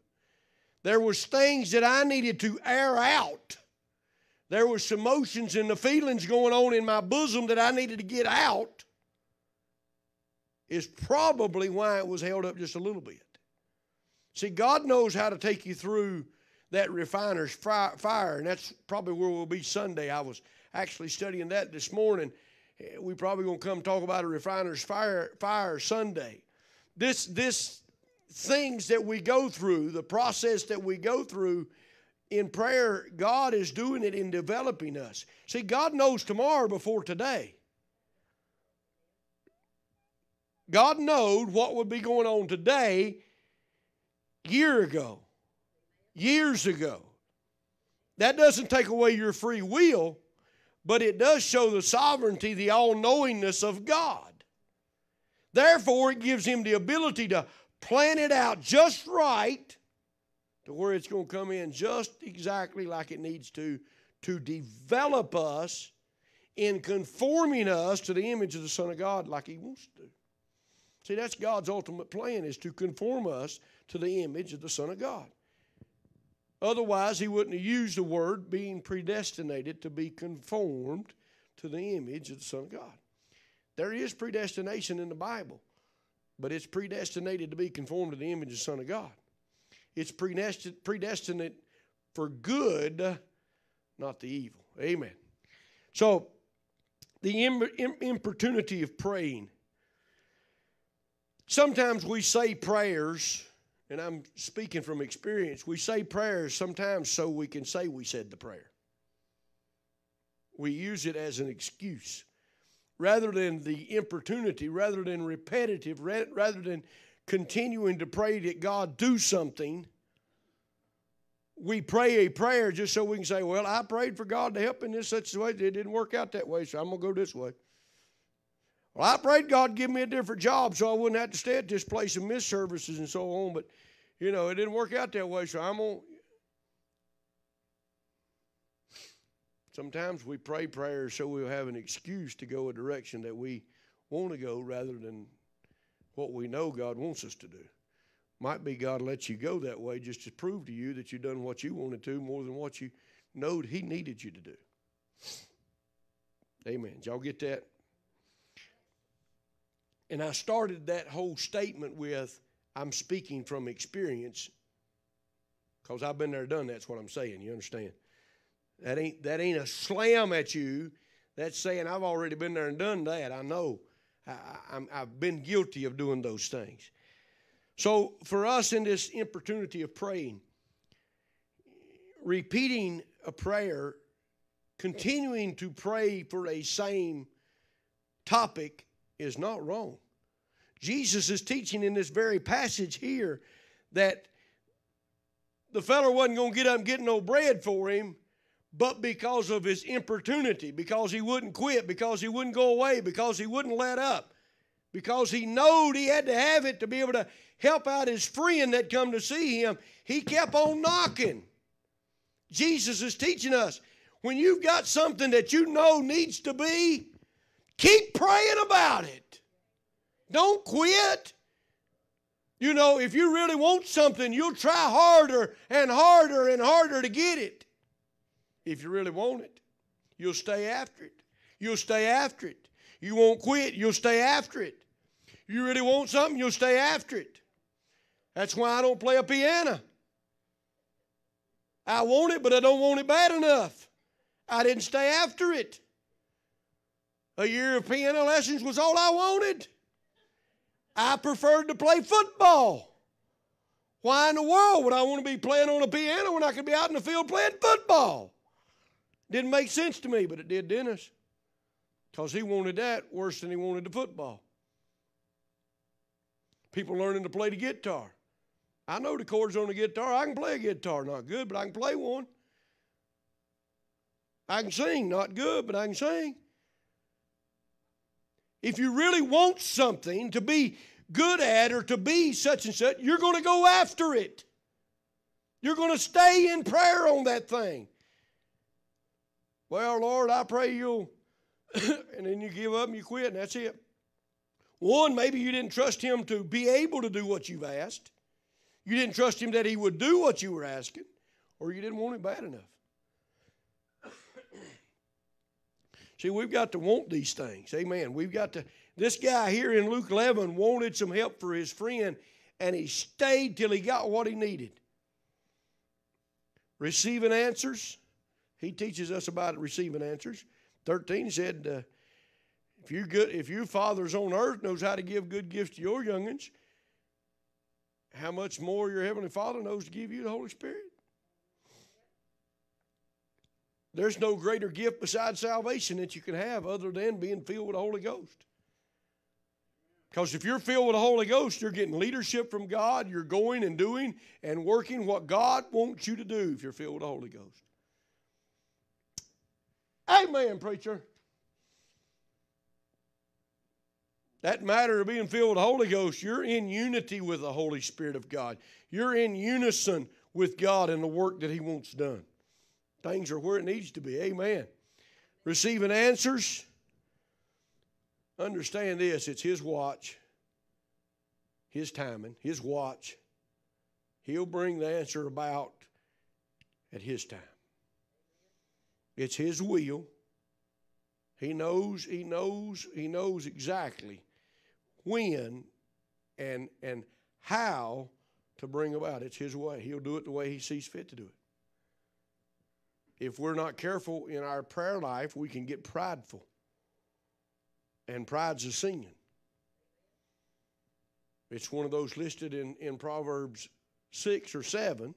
Speaker 1: there was things that I needed to air out. There was some emotions and the feelings going on in my bosom that I needed to get out. Is probably why it was held up just a little bit. See, God knows how to take you through that refiner's fire, and that's probably where we'll be Sunday. I was actually studying that this morning. Eh, we probably gonna come talk about a refiner's fire fire Sunday. This this things that we go through, the process that we go through in prayer, God is doing it in developing us. See, God knows tomorrow before today. God knowed what would be going on today year ago, years ago. That doesn't take away your free will, but it does show the sovereignty, the all knowingness of God. Therefore, it gives him the ability to plan it out just right to where it's going to come in just exactly like it needs to to develop us in conforming us to the image of the Son of God like He wants to. See, that's God's ultimate plan is to conform us to the image of the Son of God. Otherwise, He wouldn't have used the word being predestinated to be conformed to the image of the Son of God. There is predestination in the Bible, but it's predestinated to be conformed to the image of the Son of God. It's predestinate for good, not the evil. Amen. So, the importunity of praying. Sometimes we say prayers, and I'm speaking from experience, we say prayers sometimes so we can say we said the prayer. We use it as an excuse. Rather than the importunity, rather than repetitive, rather than continuing to pray that God do something, we pray a prayer just so we can say, Well, I prayed for God to help in this such a way. It didn't work out that way, so I'm going to go this way. Well, I prayed God give me a different job so I wouldn't have to stay at this place and miss services and so on, but, you know, it didn't work out that way, so I'm on. Sometimes we pray prayers so we'll have an excuse to go a direction that we want to go rather than what we know God wants us to do. Might be God lets you go that way just to prove to you that you've done what you wanted to more than what you knowed He needed you to do. Amen. Did y'all get that? And I started that whole statement with I'm speaking from experience because I've been there, done that's what I'm saying. You understand? That ain't that ain't a slam at you. That's saying I've already been there and done that. I know. I, I, I've been guilty of doing those things. So, for us in this opportunity of praying, repeating a prayer, continuing to pray for a same topic is not wrong. Jesus is teaching in this very passage here that the fellow wasn't going to get up and get no bread for him, but because of his importunity, because he wouldn't quit, because he wouldn't go away, because he wouldn't let up, because he knowed he had to have it to be able to help out his friend that come to see him, he kept on knocking. Jesus is teaching us when you've got something that you know needs to be, keep praying about it. Don't quit. You know, if you really want something, you'll try harder and harder and harder to get it. If you really want it, you'll stay after it. You'll stay after it. You won't quit, you'll stay after it. You really want something, you'll stay after it. That's why I don't play a piano. I want it, but I don't want it bad enough. I didn't stay after it. A year of piano lessons was all I wanted. I preferred to play football. Why in the world would I want to be playing on a piano when I could be out in the field playing football? Didn't make sense to me, but it did Dennis. Because he wanted that worse than he wanted the football. People learning to play the guitar. I know the chords on the guitar. I can play a guitar, not good, but I can play one. I can sing, not good, but I can sing. If you really want something to be good at or to be such and such, you're going to go after it. You're going to stay in prayer on that thing. Well, Lord, I pray you'll, <coughs> and then you give up and you quit, and that's it. One, maybe you didn't trust Him to be able to do what you've asked. You didn't trust Him that He would do what you were asking, or you didn't want Him bad enough. See, we've got to want these things. Amen. We've got to. This guy here in Luke 11 wanted some help for his friend, and he stayed till he got what he needed. Receiving answers. He teaches us about receiving answers. 13 said, uh, if you good, if your fathers on earth knows how to give good gifts to your youngins, how much more your Heavenly Father knows to give you the Holy Spirit. There's no greater gift besides salvation that you can have other than being filled with the Holy Ghost. Because if you're filled with the Holy Ghost, you're getting leadership from God. You're going and doing and working what God wants you to do if you're filled with the Holy Ghost. Amen, preacher. That matter of being filled with the Holy Ghost, you're in unity with the Holy Spirit of God. You're in unison with God and the work that He wants done. Things are where it needs to be. Amen. Receiving answers. Understand this it's His watch, His timing, His watch. He'll bring the answer about at His time. It's His will. He knows, He knows, He knows exactly when and and how to bring about. It's His way. He'll do it the way He sees fit to do it. If we're not careful in our prayer life, we can get prideful. And pride's a sin. It's one of those listed in, in Proverbs 6 or 7.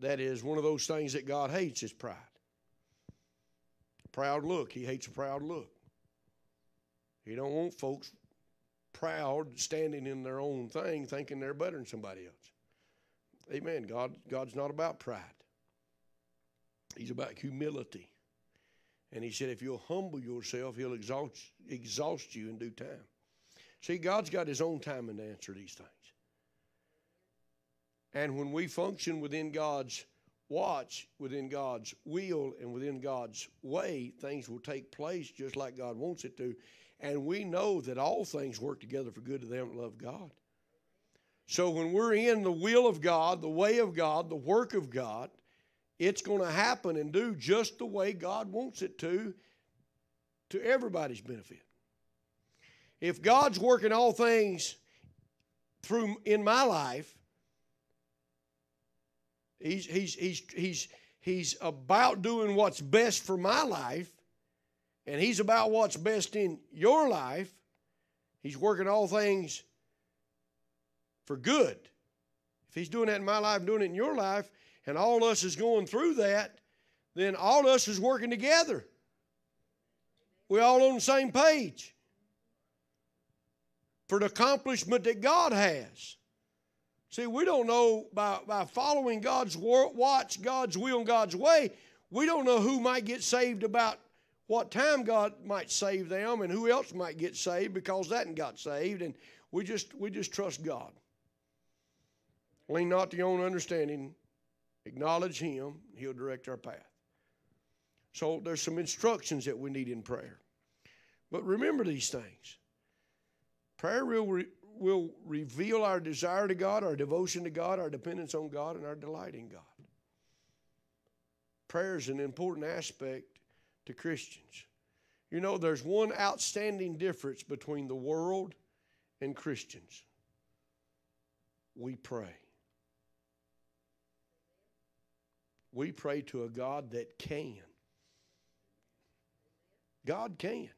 Speaker 1: That is one of those things that God hates is pride. Proud look. He hates a proud look. He don't want folks proud, standing in their own thing, thinking they're better than somebody else. Amen. God, God's not about pride. He's about humility. And he said, if you'll humble yourself, he'll exhaust, exhaust you in due time. See, God's got his own timing to answer these things. And when we function within God's watch, within God's will, and within God's way, things will take place just like God wants it to. And we know that all things work together for good to them that love God. So when we're in the will of God, the way of God, the work of God, it's going to happen and do just the way God wants it to, to everybody's benefit. If God's working all things through in my life, he's, he's, he's, he's, he's about doing what's best for my life, and He's about what's best in your life. He's working all things for good. If He's doing that in my life, doing it in your life, and all of us is going through that, then all of us is working together. We're all on the same page for the accomplishment that God has. See, we don't know by, by following God's watch, God's will, and God's way, we don't know who might get saved about what time God might save them and who else might get saved because that got saved. And we just we just trust God. Lean not to your own understanding. Acknowledge Him. He'll direct our path. So there's some instructions that we need in prayer. But remember these things. Prayer will, re- will reveal our desire to God, our devotion to God, our dependence on God, and our delight in God. Prayer is an important aspect to Christians. You know, there's one outstanding difference between the world and Christians we pray. We pray to a God that can. God can.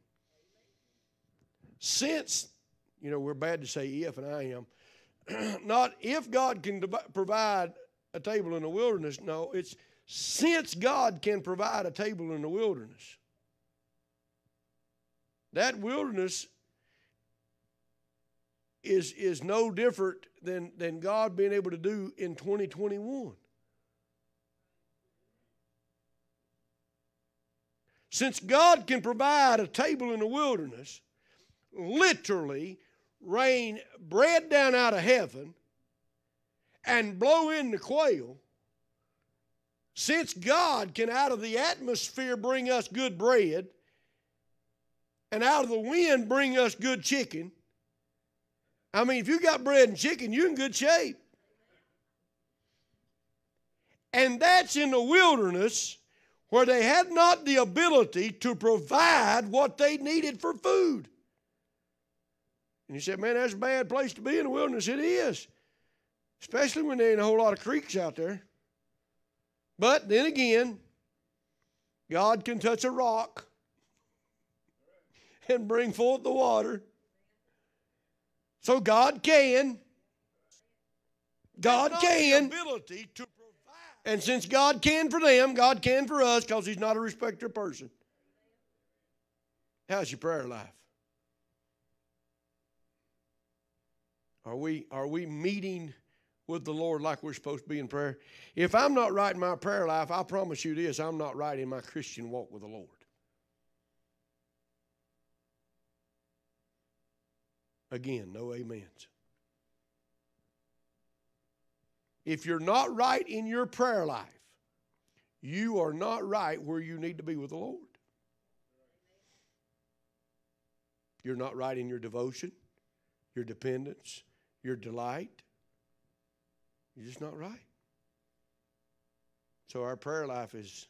Speaker 1: Since, you know, we're bad to say if, and I am, <clears throat> not if God can provide a table in the wilderness. No, it's since God can provide a table in the wilderness, that wilderness is, is no different than, than God being able to do in 2021. Since God can provide a table in the wilderness, literally rain bread down out of heaven and blow in the quail, since God can out of the atmosphere bring us good bread, and out of the wind bring us good chicken, I mean, if you got bread and chicken, you're in good shape. And that's in the wilderness where they had not the ability to provide what they needed for food. And you said, man, that's a bad place to be in the wilderness. It is, especially when there ain't a whole lot of creeks out there. But then again, God can touch a rock <laughs> and bring forth the water. So God can. God can. And since God can for them, God can for us because He's not a respecter of person. How's your prayer life? Are we, are we meeting with the Lord like we're supposed to be in prayer. If I'm not right in my prayer life, I promise you this I'm not right in my Christian walk with the Lord. Again, no amens. If you're not right in your prayer life, you are not right where you need to be with the Lord. You're not right in your devotion, your dependence, your delight. You're just not right. So our prayer life is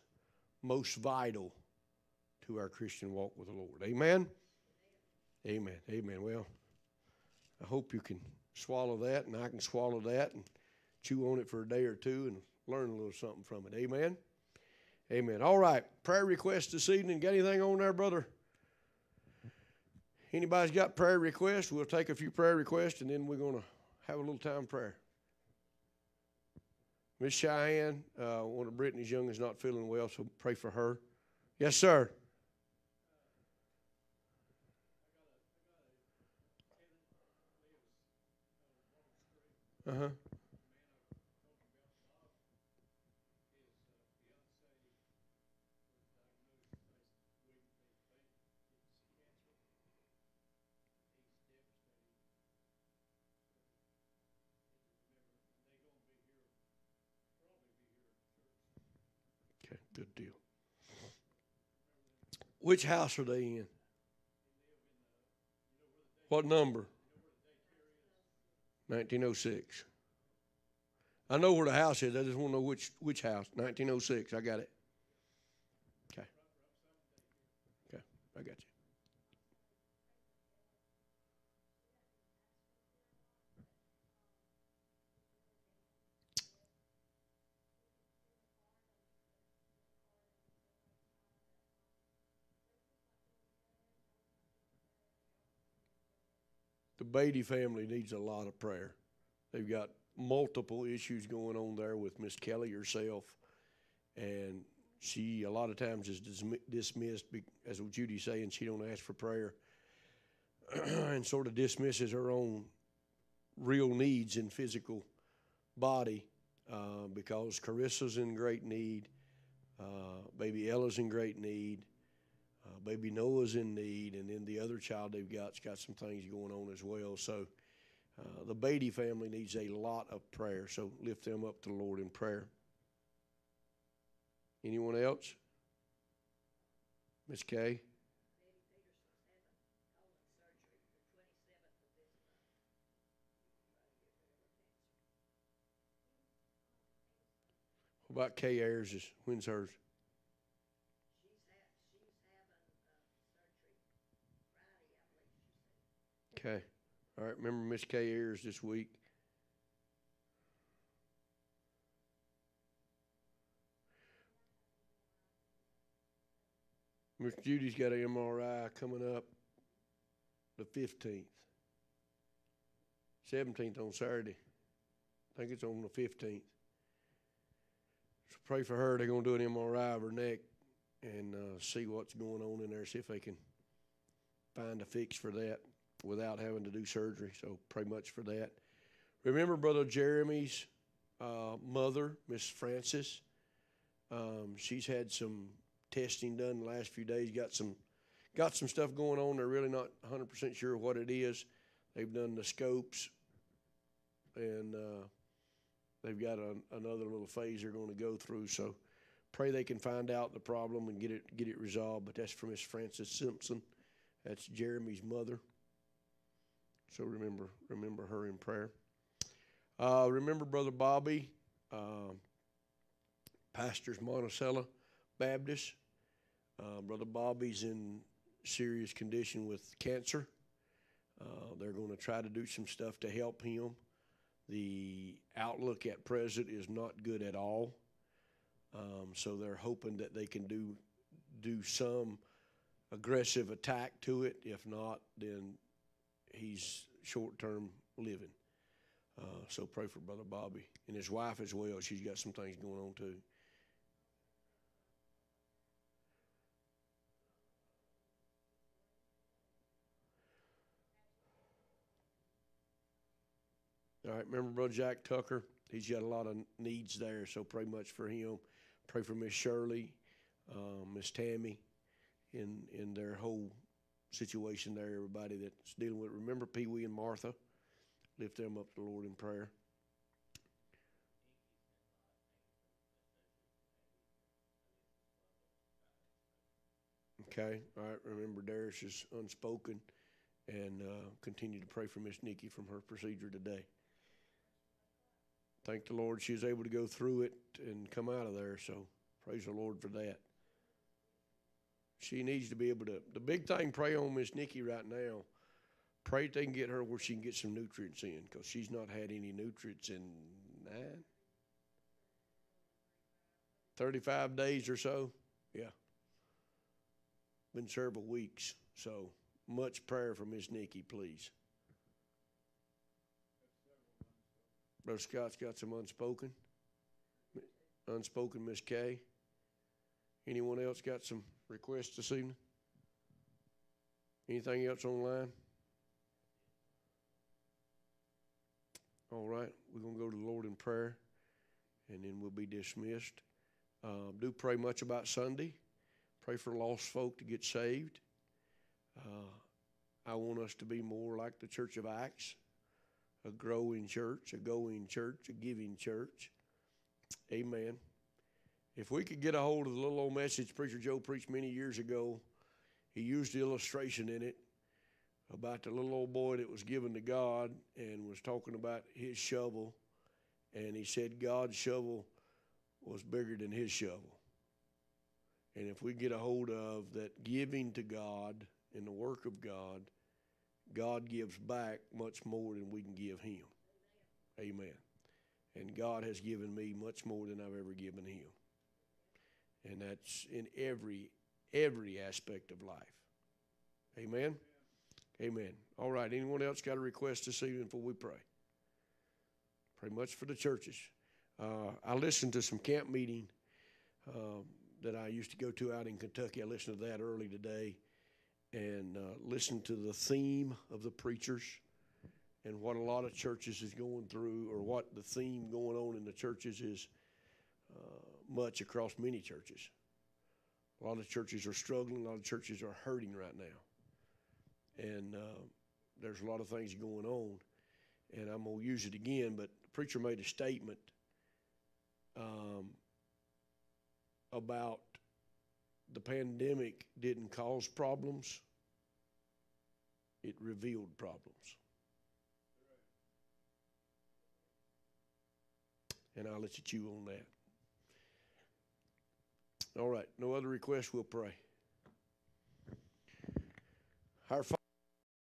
Speaker 1: most vital to our Christian walk with the Lord. Amen? Amen. Amen. Well, I hope you can swallow that and I can swallow that and chew on it for a day or two and learn a little something from it. Amen. Amen. All right. Prayer request this evening. Got anything on there, brother? Anybody's got prayer requests? We'll take a few prayer requests and then we're going to have a little time prayer. Miss Cheyenne, uh, one of Brittany's young is not feeling well, so pray for her. Yes, sir. Uh huh. Good deal. Which house are they in? What number? 1906. I know where the house is. I just want to know which which house. 1906. I got it. Okay. Okay. I got you. Beatty family needs a lot of prayer. They've got multiple issues going on there with Miss Kelly herself, and she a lot of times is dismi- dismissed, as Judy's saying, she don't ask for prayer, <clears throat> and sort of dismisses her own real needs in physical body uh, because Carissa's in great need, uh, baby Ella's in great need, uh, baby Noah's in need, and then the other child they've got's got some things going on as well. So uh, the Beatty family needs a lot of prayer. So lift them up to the Lord in prayer. Anyone else? Miss Kay? What about Kay Ayers? When's hers? Okay. All right. Remember Miss Kay Ayers this week. Miss Judy's got an MRI coming up the 15th. 17th on Saturday. I think it's on the 15th. So pray for her. They're going to do an MRI of her neck and uh, see what's going on in there, see if they can find a fix for that without having to do surgery. So pray much for that. Remember Brother Jeremy's uh, mother, Miss Francis. Um, she's had some testing done the last few days. Got some got some stuff going on. They're really not 100% sure what it is. They've done the scopes, and uh, they've got a, another little phase they're going to go through. So pray they can find out the problem and get it get it resolved. But that's for Miss Francis Simpson. That's Jeremy's mother. So remember remember her in prayer. Uh, remember Brother Bobby, uh, Pastors Monticello Baptist. Uh, Brother Bobby's in serious condition with cancer. Uh, they're going to try to do some stuff to help him. The outlook at present is not good at all. Um, so they're hoping that they can do do some aggressive attack to it. If not, then he's short term living. Uh, so pray for Brother Bobby and his wife as well. She's got some things going on too. All right, remember Brother Jack Tucker? He's got a lot of needs there, so pray much for him. Pray for Miss Shirley, uh, Miss Tammy, in in their whole situation there. Everybody that's dealing with. it. Remember Pee Wee and Martha. Lift them up to the Lord in prayer. Okay, all right. Remember Darius is unspoken, and uh, continue to pray for Miss Nikki from her procedure today. Thank the Lord she able to go through it and come out of there. So praise the Lord for that. She needs to be able to. The big thing, pray on Miss Nikki right now. Pray they can get her where she can get some nutrients in because she's not had any nutrients in nine, 35 days or so. Yeah. Been several weeks. So much prayer for Miss Nikki, please. Brother Scott's got some unspoken. Unspoken, Miss Kay. Anyone else got some requests this evening? Anything else online? All right, we're going to go to the Lord in prayer and then we'll be dismissed. Uh, do pray much about Sunday. Pray for lost folk to get saved. Uh, I want us to be more like the Church of Acts a growing church, a going church, a giving church. Amen. If we could get a hold of the little old message Preacher Joe preached many years ago, he used the illustration in it about the little old boy that was given to God and was talking about his shovel. And he said God's shovel was bigger than his shovel. And if we get a hold of that giving to God and the work of God, God gives back much more than we can give Him. Amen. And God has given me much more than I've ever given Him. And that's in every every aspect of life. Amen. Amen. All right. Anyone else got a request this evening before we pray? Pray much for the churches. Uh, I listened to some camp meeting um, that I used to go to out in Kentucky. I listened to that early today and uh, listened to the theme of the preachers and what a lot of churches is going through, or what the theme going on in the churches is uh, much across many churches. A lot of churches are struggling. A lot of churches are hurting right now, and uh, there's a lot of things going on. And I'm gonna use it again, but the preacher made a statement um, about the pandemic didn't cause problems, it revealed problems. And I'll let you chew on that. All right, no other requests, we'll pray. Our